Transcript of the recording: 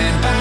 flying back